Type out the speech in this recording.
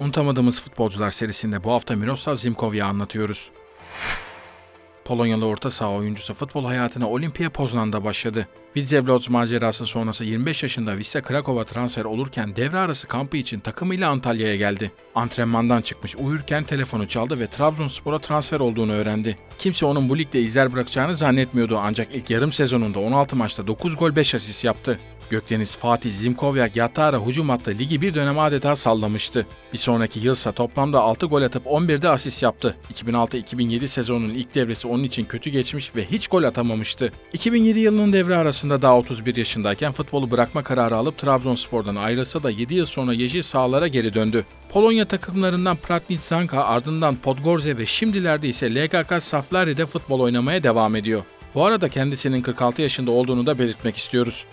Unutamadığımız futbolcular serisinde bu hafta Miroslav Zimkov'u anlatıyoruz. Polonyalı orta saha oyuncusu futbol hayatına Olimpia Poznan'da başladı. Widzew Łódź macerası sonrası 25 yaşında Wisła Krakow'a transfer olurken devre arası kampı için takımıyla Antalya'ya geldi. Antrenmandan çıkmış uyurken telefonu çaldı ve Trabzonspor'a transfer olduğunu öğrendi. Kimse onun bu ligde izler bırakacağını zannetmiyordu ancak ilk yarım sezonunda 16 maçta 9 gol 5 asist yaptı. Gökdeniz Fatih Zimkovyak Yatara hücum hattı ligi bir dönem adeta sallamıştı. Bir sonraki yılsa toplamda 6 gol atıp 11'de asist yaptı. 2006-2007 sezonunun ilk devresi onun için kötü geçmiş ve hiç gol atamamıştı. 2007 yılının devre arasında daha 31 yaşındayken futbolu bırakma kararı alıp Trabzonspor'dan ayrılsa da 7 yıl sonra yeşil sahalara geri döndü. Polonya takımlarından Pratnit Zanka ardından Podgorze ve şimdilerde ise LGK Saflari'de futbol oynamaya devam ediyor. Bu arada kendisinin 46 yaşında olduğunu da belirtmek istiyoruz.